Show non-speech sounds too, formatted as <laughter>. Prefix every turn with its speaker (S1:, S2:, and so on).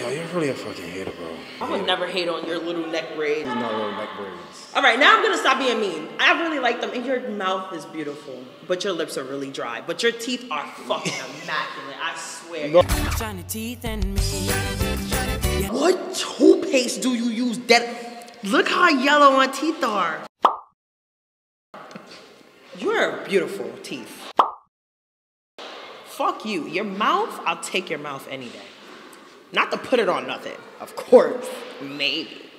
S1: Yo, you're really a fucking hater, bro.
S2: I would never hate on your little neck braids.
S1: These not little neck braids.
S2: All right, now I'm gonna stop being mean. I really like them, and your mouth is beautiful, but your lips are really dry. But your teeth are fucking <laughs> immaculate. I swear.
S1: No.
S3: Shiny teeth and me.
S2: What toothpaste do you use? That look how yellow my teeth are. You're beautiful teeth. Fuck you. Your mouth, I'll take your mouth any day. Not to put it on nothing, of course, maybe.